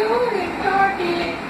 you, Victor,